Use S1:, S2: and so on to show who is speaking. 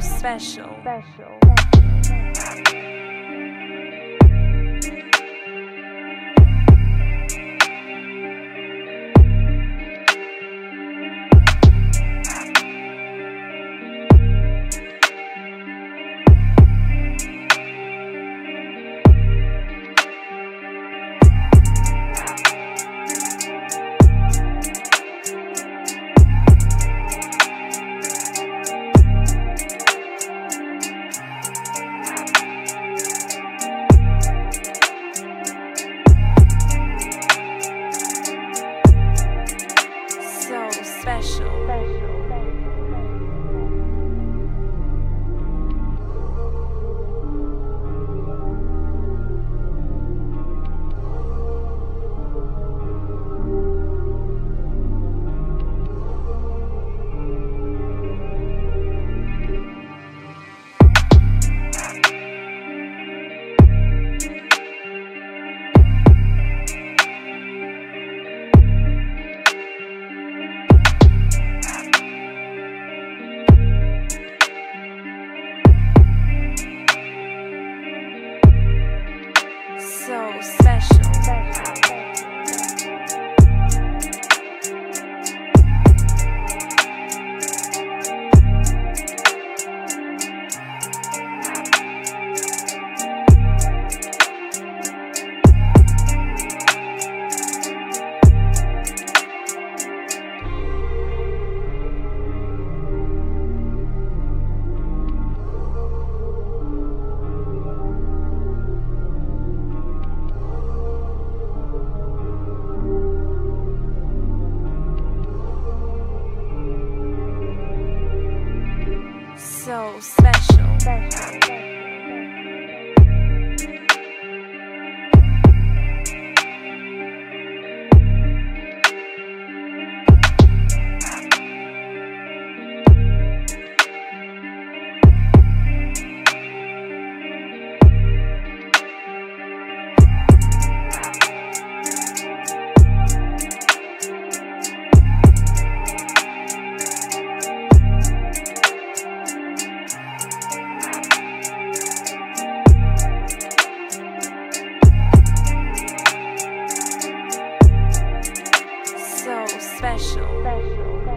S1: so special. So special. so special. special. special.